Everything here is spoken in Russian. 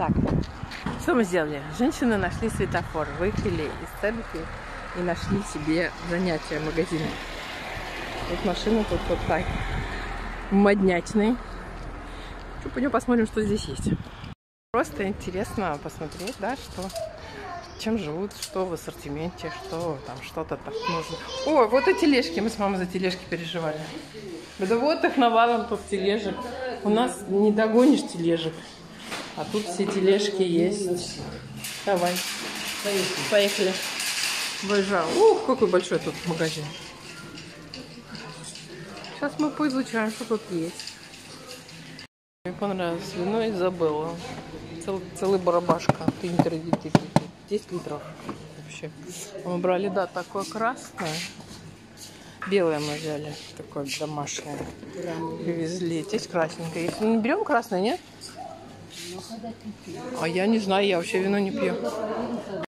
Так, что мы сделали? Женщины нашли светофор, выехали из церкви и нашли себе занятие в магазине. Вот машина тут вот так моднячный. Что, пойдем посмотрим, что здесь есть. Просто интересно посмотреть, да, что чем живут, что в ассортименте, что там что-то так нужно. О, вот и тележки, мы с мамой за тележки переживали. Да вот их навалом тут тележек. У нас не догонишь тележек. А тут все тележки есть. Давай. Поехали. Бежал. Ух, какой большой тут магазин. Сейчас мы поизучаем, что тут есть. Мне понравилось вино и забыла. Цел, целый барабашка. 10 литров вообще. Мы брали, да, такое красное. Белое мы взяли. Такое домашнее. Привезли. Здесь красненькое. Мы не берем красное, нет? А я не знаю, я вообще вино не пью.